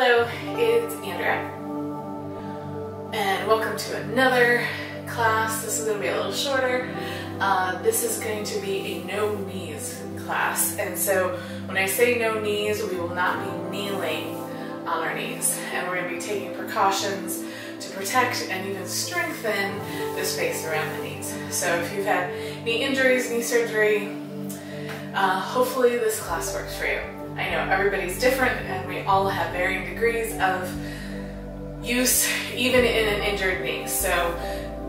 Hello, it's Andrea, and welcome to another class. This is going to be a little shorter. Uh, this is going to be a no knees class, and so when I say no knees, we will not be kneeling on our knees, and we're going to be taking precautions to protect and even strengthen the space around the knees. So if you've had knee injuries, knee surgery, uh, hopefully this class works for you. I know everybody's different and we all have varying degrees of use even in an injured knee. So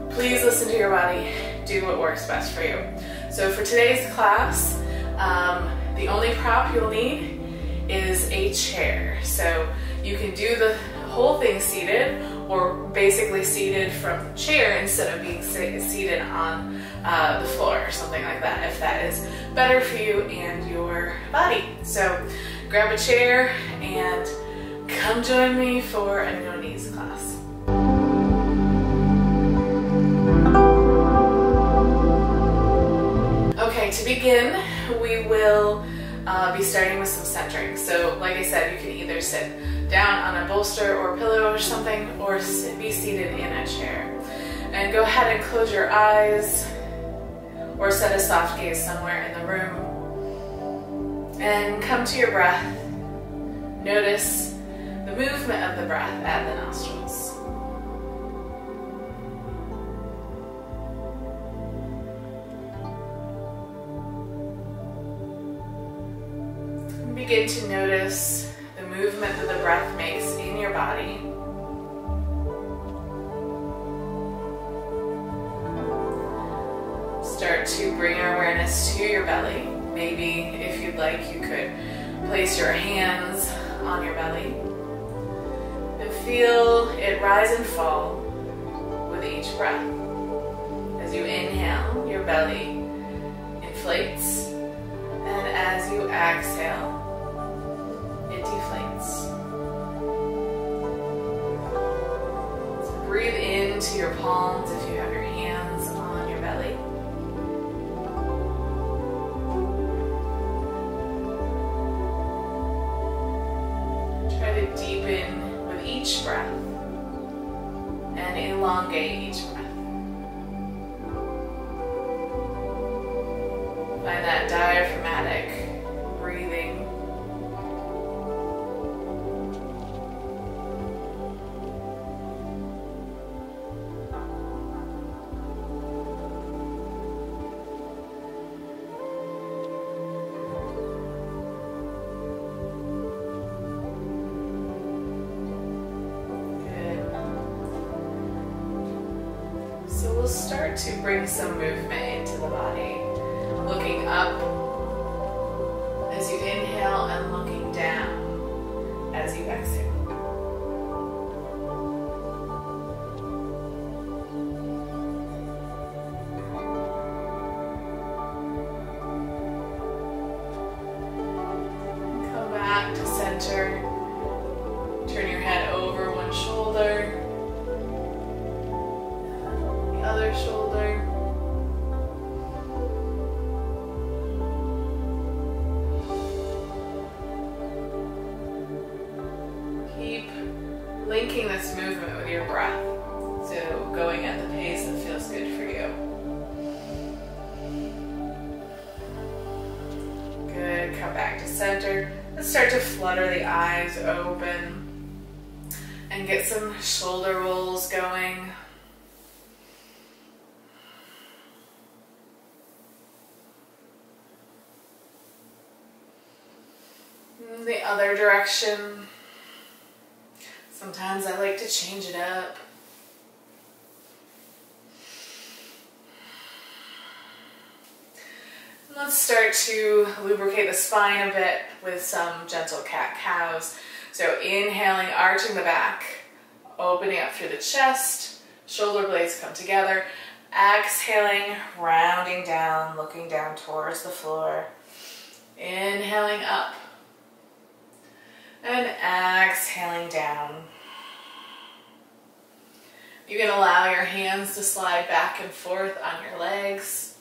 please listen to your body, do what works best for you. So for today's class, um, the only prop you'll need is a chair. So you can do the whole thing seated or basically seated from chair instead of being seated on uh, the floor or something like that if that is better for you and your body. So grab a chair and come join me for a no knees class. Okay, to begin, we will uh, be starting with some centering. So like I said, you can either sit down on a bolster or pillow or something, or be seated in a chair. And go ahead and close your eyes or set a soft gaze somewhere in the room. And come to your breath. Notice the movement of the breath at the nostrils. Begin to notice the movement of the breath to bring your awareness to your belly. Maybe if you'd like, you could place your hands on your belly and feel it rise and fall with each breath. As you inhale, your belly inflates, and as you exhale, it deflates. So breathe into your palms if start to bring some movement into the body. Looking up as you inhale and looking down as you exhale. Shoulder rolls going. And The other direction. Sometimes I like to change it up. Let's start to lubricate the spine a bit with some gentle cat-cows. So inhaling, arching the back, opening up through the chest, shoulder blades come together. Exhaling, rounding down, looking down towards the floor. Inhaling up. And exhaling down. You can allow your hands to slide back and forth on your legs.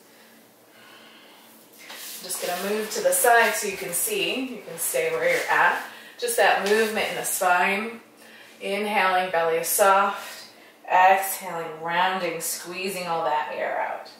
I'm just gonna move to the side so you can see. You can stay where you're at. just that movement in the spine. Inhaling, belly is soft. Exhaling, rounding, squeezing all that air out.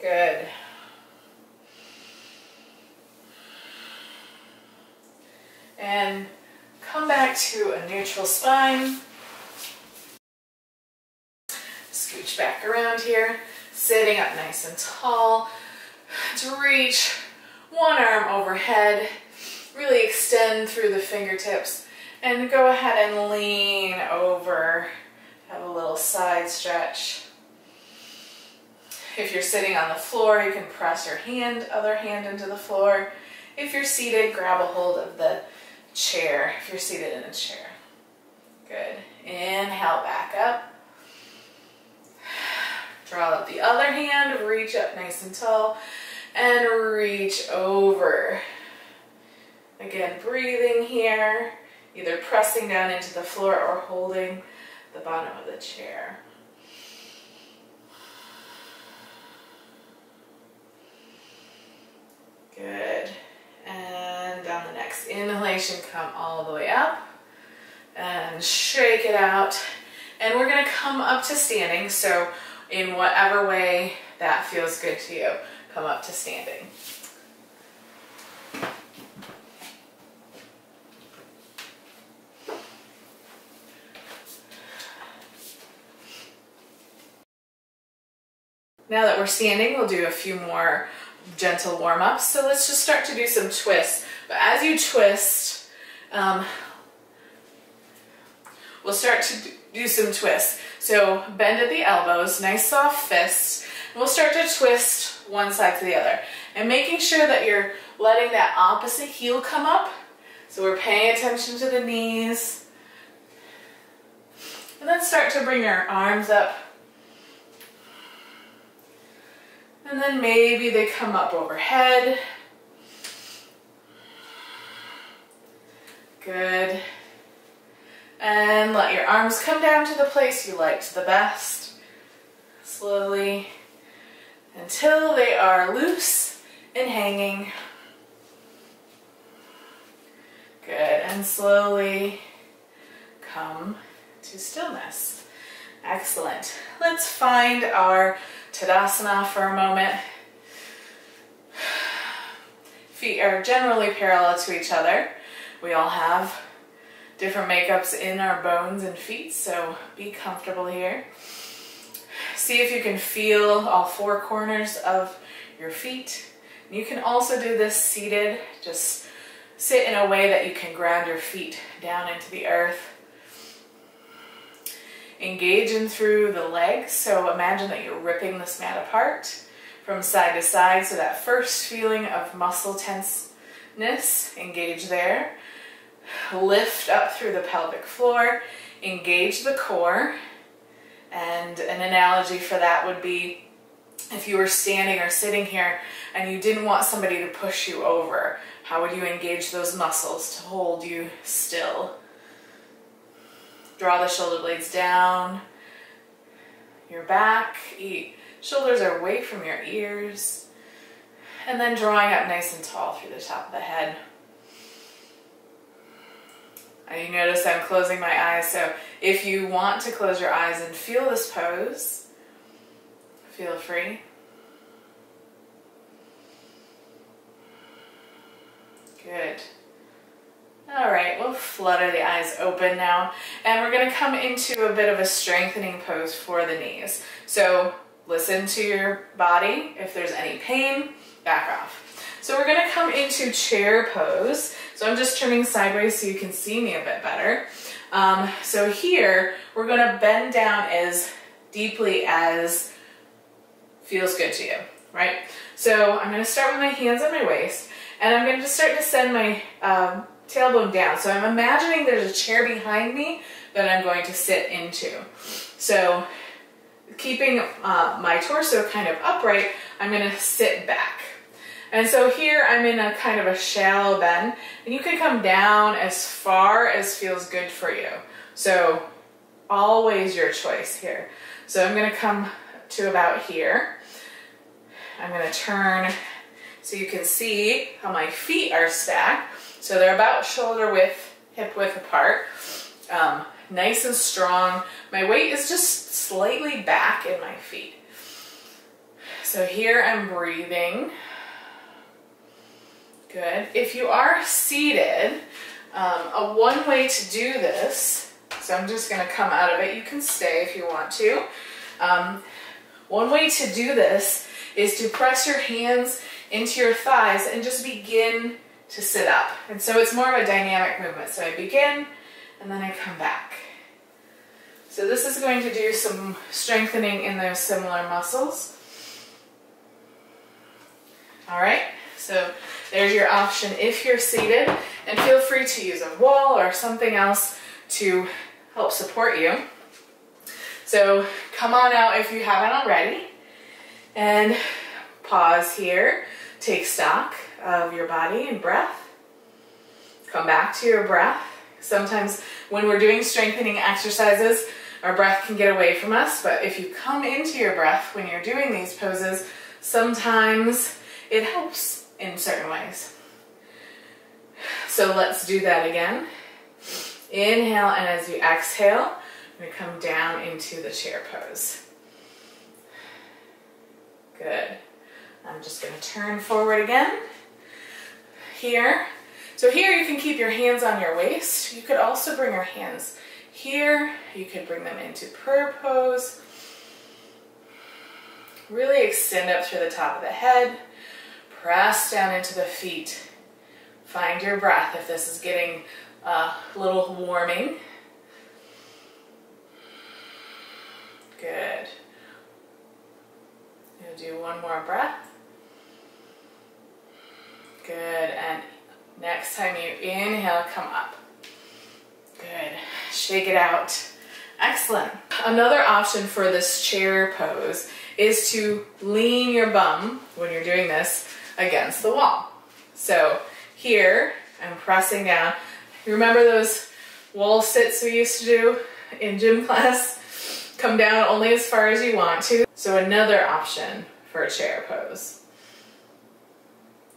Good. And come back to a neutral spine. Scooch back around here, sitting up nice and tall. To reach one arm overhead, really extend through the fingertips and go ahead and lean over. Have a little side stretch. If you're sitting on the floor, you can press your hand, other hand into the floor. If you're seated, grab a hold of the chair, if you're seated in a chair. Good. Inhale back up. Draw up the other hand, reach up nice and tall, and reach over. Again, breathing here, either pressing down into the floor or holding the bottom of the chair. Good. And on the next inhalation, come all the way up and shake it out. And we're gonna come up to standing. So in whatever way that feels good to you, come up to standing. Now that we're standing, we'll do a few more gentle warm ups. So let's just start to do some twists. But as you twist, um, we'll start to do some twists. So bend at the elbows, nice soft fists. we'll start to twist one side to the other. And making sure that you're letting that opposite heel come up. So we're paying attention to the knees. And then start to bring our arms up And then maybe they come up overhead. Good. And let your arms come down to the place you liked the best. Slowly until they are loose and hanging. Good. And slowly come to stillness. Excellent. Let's find our Tadasana for a moment. Feet are generally parallel to each other. We all have different makeups in our bones and feet, so be comfortable here. See if you can feel all four corners of your feet. You can also do this seated, just sit in a way that you can ground your feet down into the earth engage in through the legs. So imagine that you're ripping this mat apart from side to side. So that first feeling of muscle tenseness, engage there. Lift up through the pelvic floor, engage the core. And an analogy for that would be if you were standing or sitting here and you didn't want somebody to push you over, how would you engage those muscles to hold you still? Draw the shoulder blades down, your back, shoulders are away from your ears, and then drawing up nice and tall through the top of the head. You notice I'm closing my eyes, so if you want to close your eyes and feel this pose, feel free. Good. All right, we'll flutter the eyes open now. And we're gonna come into a bit of a strengthening pose for the knees. So listen to your body. If there's any pain, back off. So we're gonna come into chair pose. So I'm just turning sideways so you can see me a bit better. Um, so here, we're gonna bend down as deeply as feels good to you, right? So I'm gonna start with my hands on my waist, and I'm gonna just start to send my um, tailbone down. So I'm imagining there's a chair behind me that I'm going to sit into. So keeping uh, my torso kind of upright, I'm going to sit back. And so here I'm in a kind of a shallow bend and you can come down as far as feels good for you. So always your choice here. So I'm gonna come to about here. I'm gonna turn so you can see how my feet are stacked. So they're about shoulder width, hip width apart. Um, nice and strong. My weight is just slightly back in my feet. So here I'm breathing. Good. If you are seated, um, a one way to do this, so I'm just going to come out of it. You can stay if you want to. Um, one way to do this is to press your hands into your thighs and just begin to sit up. And so it's more of a dynamic movement. So I begin and then I come back. So this is going to do some strengthening in those similar muscles. All right, so there's your option if you're seated and feel free to use a wall or something else to help support you. So come on out if you haven't already and pause here. Take stock of your body and breath. Come back to your breath. Sometimes when we're doing strengthening exercises, our breath can get away from us, but if you come into your breath when you're doing these poses, sometimes it helps in certain ways. So let's do that again. Inhale, and as you exhale, I'm going to come down into the chair pose. Good. I'm just going to turn forward again. Here. So here you can keep your hands on your waist. You could also bring your hands here. You could bring them into prayer pose. Really extend up through the top of the head. Press down into the feet. Find your breath if this is getting a little warming. Good. You'll do one more breath. Good. And next time you inhale, come up. Good. Shake it out. Excellent. Another option for this chair pose is to lean your bum when you're doing this against the wall. So here, I'm pressing down. You remember those wall sits we used to do in gym class? Come down only as far as you want to. So another option for a chair pose.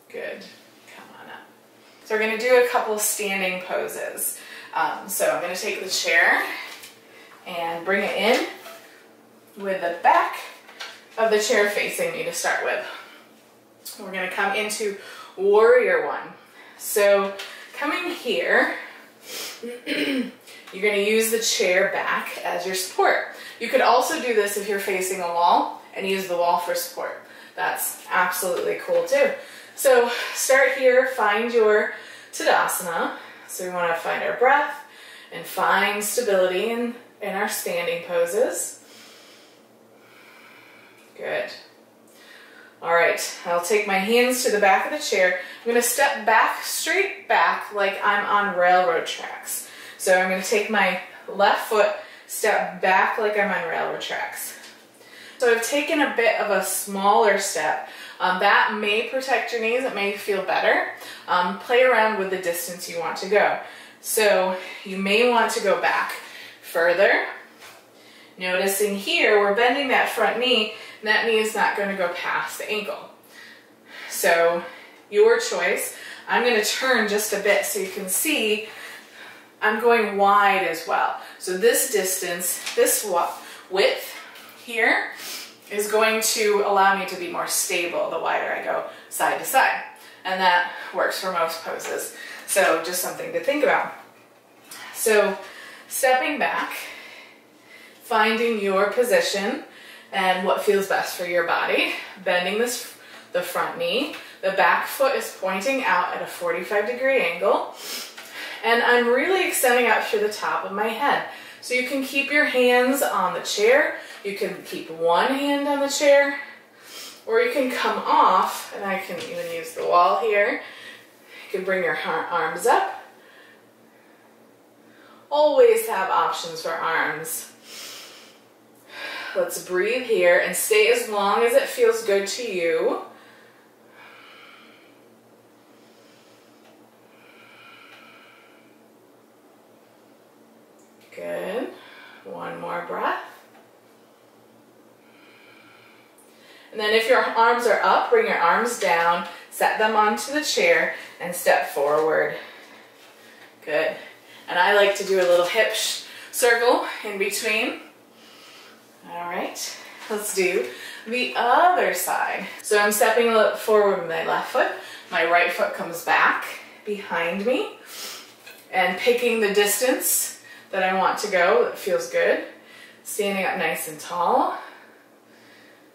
Good. Come on up. So we're going to do a couple standing poses. Um, so I'm going to take the chair and bring it in with the back of the chair facing me to start with. We're going to come into warrior one. So coming here, you're going to use the chair back as your support. You could also do this if you're facing a wall and use the wall for support. That's absolutely cool too. So start here, find your Tadasana. So we want to find our breath and find stability in, in our standing poses. Good. All right, I'll take my hands to the back of the chair. I'm gonna step back, straight back, like I'm on railroad tracks. So I'm gonna take my left foot, step back like I'm on railroad tracks. So I've taken a bit of a smaller step. Um, that may protect your knees, it may feel better. Um, play around with the distance you want to go. So you may want to go back further. Noticing here, we're bending that front knee that knee is not going to go past the ankle. So your choice. I'm going to turn just a bit so you can see I'm going wide as well. So this distance, this width here is going to allow me to be more stable the wider I go side to side. And that works for most poses. So just something to think about. So stepping back, finding your position, and what feels best for your body. Bending this, the front knee. The back foot is pointing out at a 45 degree angle. And I'm really extending out through the top of my head. So you can keep your hands on the chair. You can keep one hand on the chair. Or you can come off, and I can even use the wall here. You can bring your arms up. Always have options for arms. Let's breathe here and stay as long as it feels good to you. Good. One more breath. And then if your arms are up, bring your arms down, set them onto the chair, and step forward. Good. And I like to do a little hip circle in between. All right, let's do the other side. So I'm stepping forward with my left foot. My right foot comes back behind me and picking the distance that I want to go that feels good. Standing up nice and tall.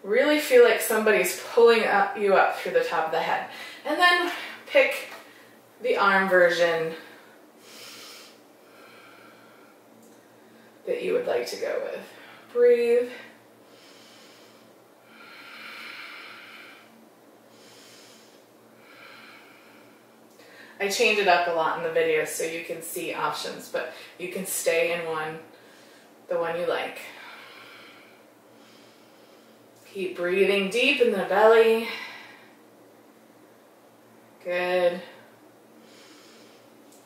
Really feel like somebody's pulling up, you up through the top of the head. And then pick the arm version that you would like to go with. Breathe. I change it up a lot in the videos so you can see options, but you can stay in one, the one you like. Keep breathing deep in the belly. Good.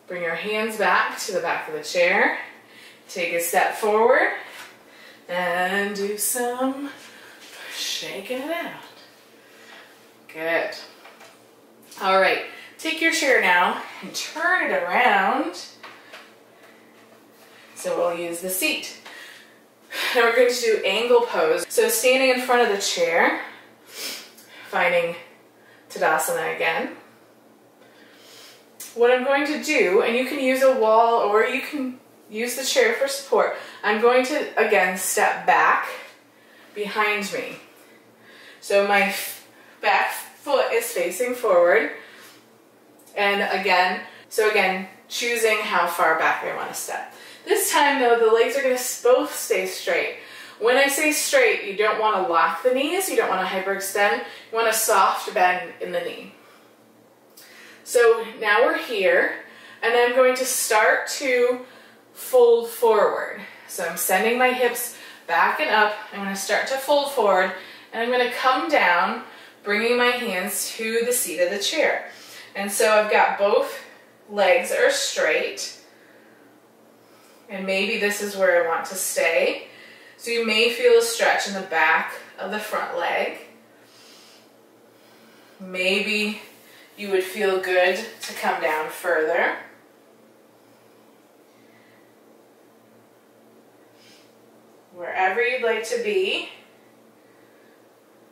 Bring your hands back to the back of the chair. Take a step forward and do some shaking it out. Good. All right, take your chair now and turn it around. So we'll use the seat. Now we're going to do angle pose. So standing in front of the chair, finding Tadasana again. What I'm going to do, and you can use a wall or you can use the chair for support. I'm going to, again, step back behind me. So my back foot is facing forward. And again, so again, choosing how far back I want to step. This time though, the legs are going to both stay straight. When I say straight, you don't want to lock the knees, you don't want to hyperextend, you want a soft bend in the knee. So now we're here, and I'm going to start to fold forward. So I'm sending my hips back and up. I'm going to start to fold forward, and I'm going to come down, bringing my hands to the seat of the chair. And so I've got both legs are straight, and maybe this is where I want to stay. So you may feel a stretch in the back of the front leg. Maybe you would feel good to come down further. Wherever you'd like to be,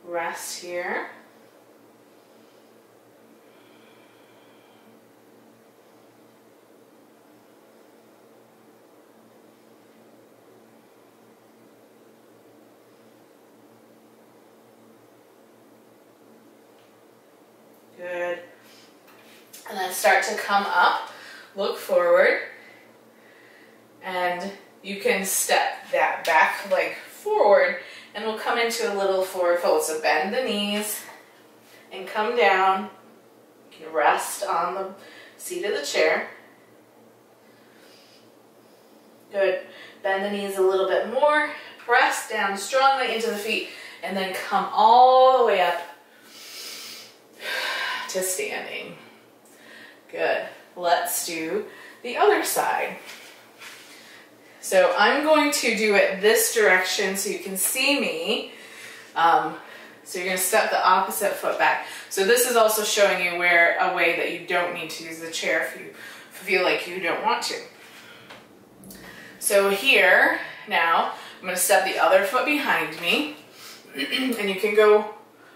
rest here. Good. And then start to come up, look forward, and you can step that back leg forward and we'll come into a little forward fold. So bend the knees and come down. You can rest on the seat of the chair. Good. Bend the knees a little bit more. Press down strongly into the feet and then come all the way up to standing. Good. Let's do the other side. So I'm going to do it this direction so you can see me. Um, so you're going to step the opposite foot back. So this is also showing you where a way that you don't need to use the chair if you feel like you don't want to. So here, now, I'm going to step the other foot behind me. and you can go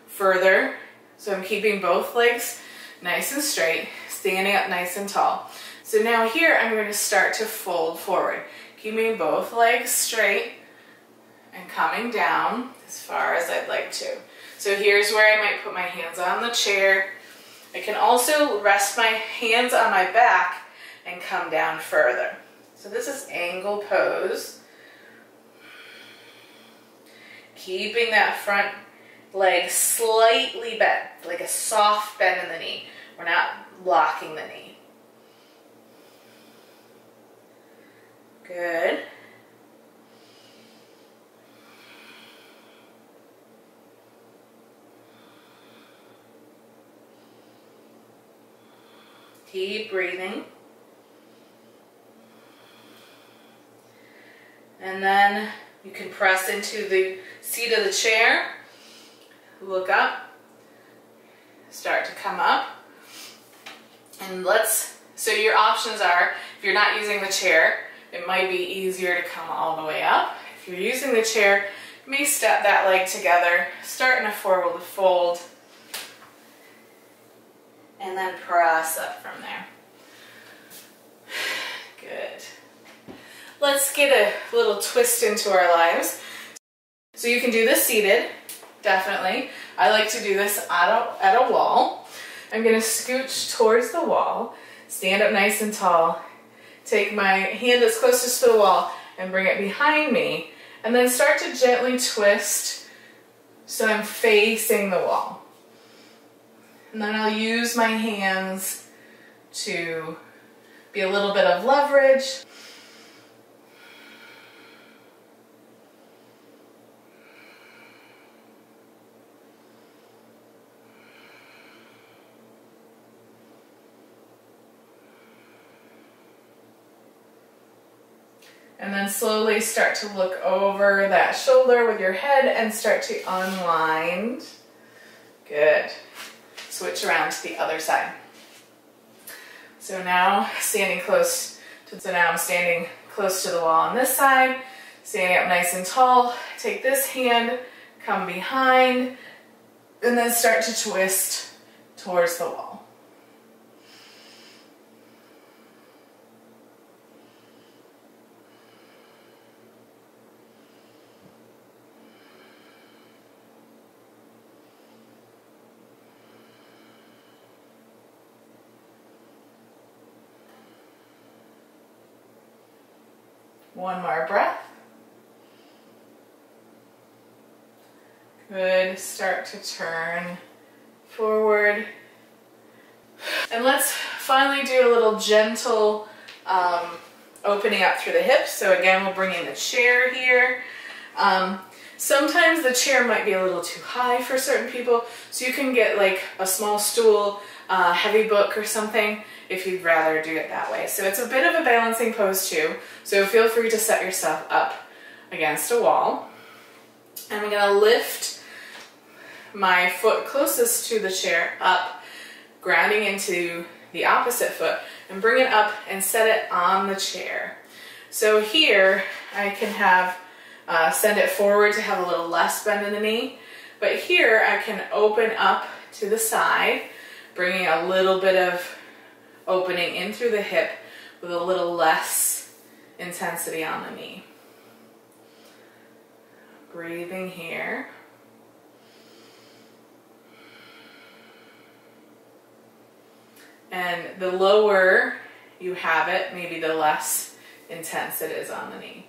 further. So I'm keeping both legs nice and straight, standing up nice and tall. So now here I'm going to start to fold forward, keeping both legs straight and coming down as far as I'd like to. So here's where I might put my hands on the chair. I can also rest my hands on my back and come down further. So this is angle pose. Keeping that front leg slightly bent, like a soft bend in the knee. We're not locking the knee. Good. Keep breathing. And then you can press into the seat of the chair look up, start to come up. And let's, so your options are, if you're not using the chair, it might be easier to come all the way up. If you're using the chair, may step that leg together, start in a forward fold, and then press up from there. Good. Let's get a little twist into our lives. So you can do this seated, definitely. I like to do this at a, at a wall. I'm gonna scooch towards the wall, stand up nice and tall, take my hand that's closest to the wall and bring it behind me, and then start to gently twist so I'm facing the wall. And then I'll use my hands to be a little bit of leverage. And then slowly start to look over that shoulder with your head and start to unwind. Good switch around to the other side. So now standing close to, so now I'm standing close to the wall on this side, standing up nice and tall. Take this hand, come behind, and then start to twist towards the wall. One more breath. Good. Start to turn forward. And let's finally do a little gentle um, opening up through the hips. So again, we'll bring in the chair here. Um, sometimes the chair might be a little too high for certain people, so you can get like a small stool, a heavy book or something, if you'd rather do it that way. So it's a bit of a balancing pose too, so feel free to set yourself up against a wall. And we're gonna lift my foot closest to the chair up, grounding into the opposite foot, and bring it up and set it on the chair. So here I can have, uh, send it forward to have a little less bend in the knee, but here I can open up to the side, bringing a little bit of opening in through the hip with a little less intensity on the knee. Breathing here. And the lower you have it, maybe the less intense it is on the knee.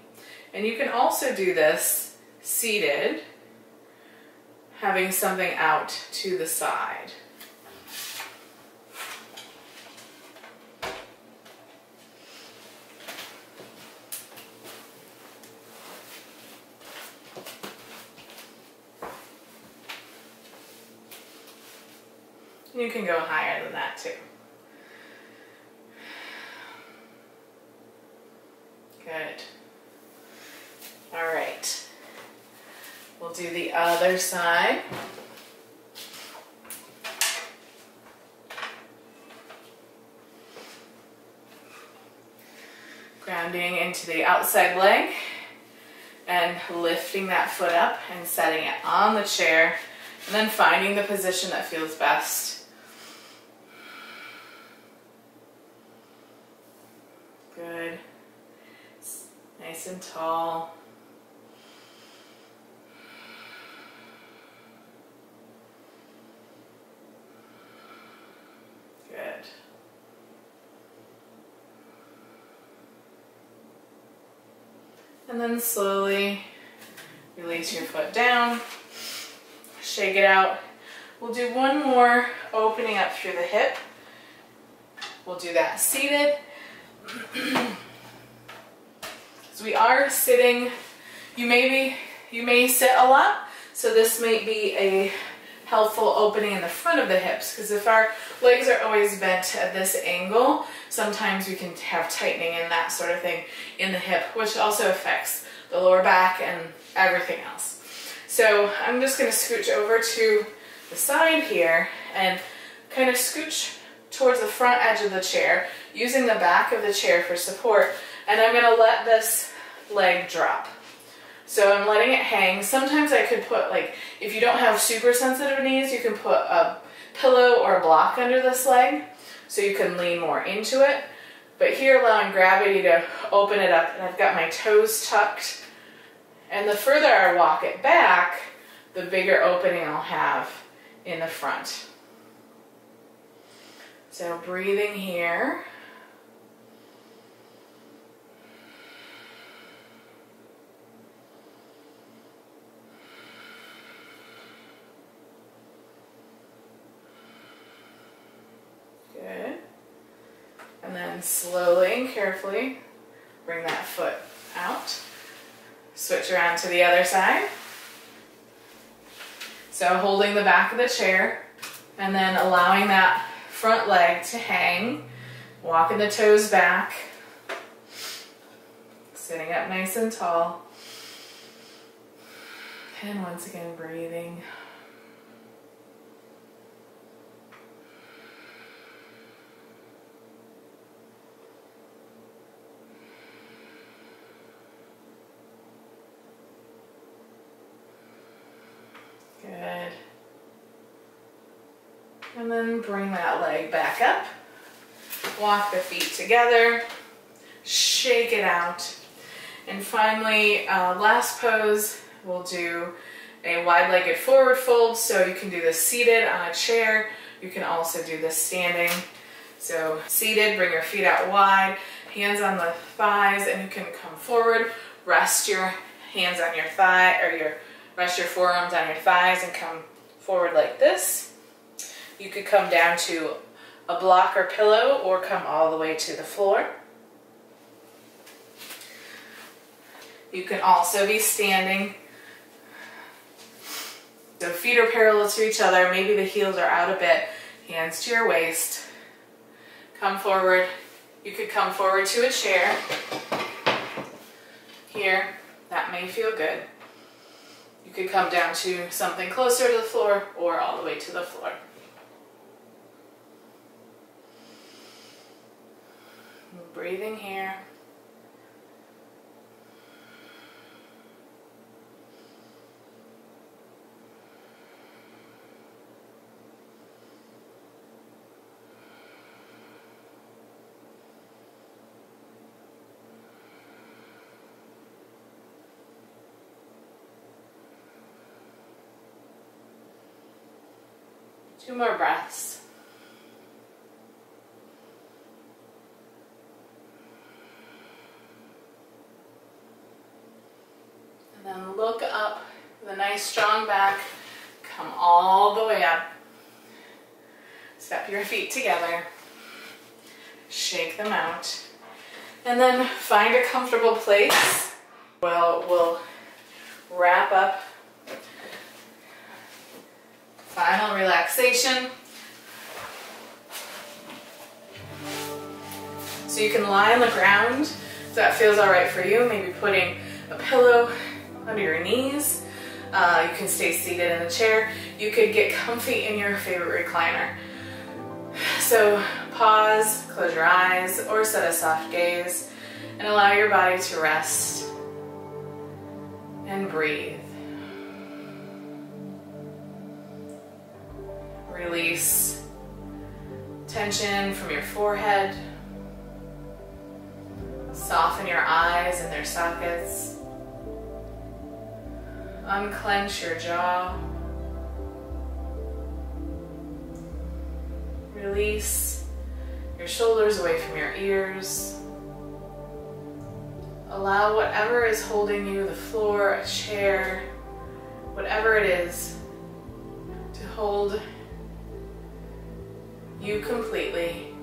And you can also do this seated, having something out to the side. You can go higher than that too. Good. All right. We'll do the other side. Grounding into the outside leg and lifting that foot up and setting it on the chair and then finding the position that feels best Good. nice and tall. Good. And then slowly release your foot down, shake it out. We'll do one more opening up through the hip. We'll do that seated. So we are sitting, you may be, you may sit a lot, so this might be a helpful opening in the front of the hips because if our legs are always bent at this angle, sometimes we can have tightening and that sort of thing in the hip, which also affects the lower back and everything else. So I'm just gonna scooch over to the side here and kind of scooch towards the front edge of the chair using the back of the chair for support and I'm gonna let this leg drop. So I'm letting it hang. Sometimes I could put like, if you don't have super sensitive knees, you can put a pillow or a block under this leg so you can lean more into it. But here allowing gravity to open it up and I've got my toes tucked. And the further I walk it back, the bigger opening I'll have in the front. So breathing here. Good. And then slowly and carefully bring that foot out. Switch around to the other side. So holding the back of the chair and then allowing that front leg to hang, walking the toes back, sitting up nice and tall. And once again, breathing. Good. And then bring that leg back up. Walk the feet together. Shake it out. And finally, uh, last pose, we'll do a wide-legged forward fold. So you can do this seated on a chair. You can also do this standing. So seated, bring your feet out wide, hands on the thighs, and you can come forward. Rest your hands on your thigh, or your rest your forearms on your thighs and come forward like this. You could come down to a block or pillow or come all the way to the floor. You can also be standing. So feet are parallel to each other. Maybe the heels are out a bit. Hands to your waist. Come forward. You could come forward to a chair. Here. That may feel good. You could come down to something closer to the floor or all the way to the floor. Breathing here. Two more breaths. And then look up with a nice strong back. Come all the way up. Step your feet together. Shake them out. And then find a comfortable place. Well, we'll wrap up Final relaxation. So you can lie on the ground if that feels all right for you. Maybe putting a pillow under your knees. Uh, you can stay seated in a chair. You could get comfy in your favorite recliner. So pause, close your eyes, or set a soft gaze, and allow your body to rest and breathe. Release tension from your forehead. Soften your eyes and their sockets. Unclench your jaw. Release your shoulders away from your ears. Allow whatever is holding you, the floor, a chair, whatever it is, to hold you completely,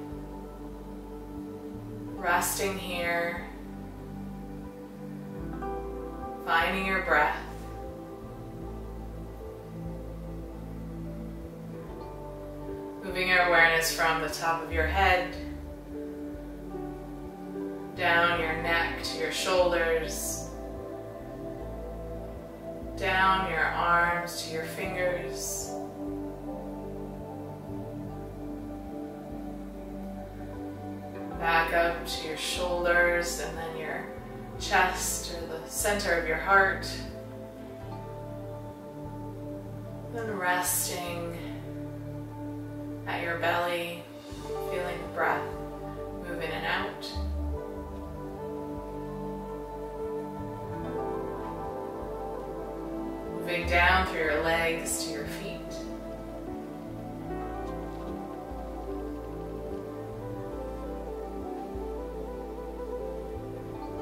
resting here, awareness from the top of your head, down your neck to your shoulders, down your arms to your fingers. Back up to your shoulders and then your chest or the center of your heart. Then resting at your belly, feeling the breath move in and out. Moving down through your legs to your feet.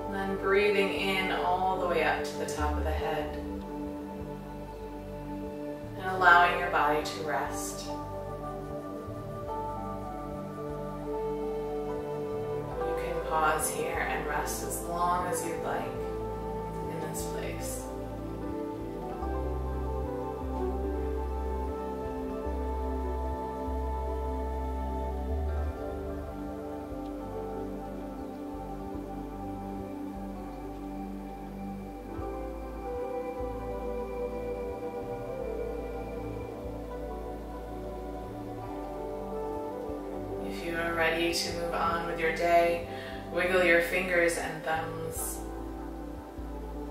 And then breathing in all the way up to the top of the head. And allowing your body to rest. Pause here and rest as long as you'd like in this place. Ready to move on with your day, wiggle your fingers and thumbs,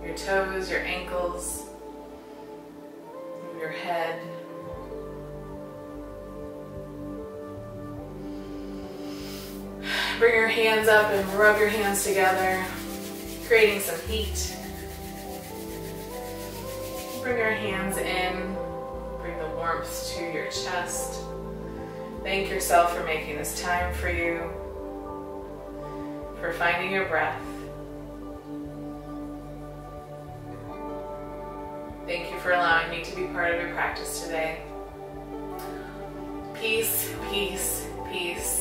your toes, your ankles, your head. Bring your hands up and rub your hands together, creating some heat. Bring your hands in, bring the warmth to your chest. Thank yourself for making this time for you, for finding your breath. Thank you for allowing me to be part of your practice today. Peace, peace, peace.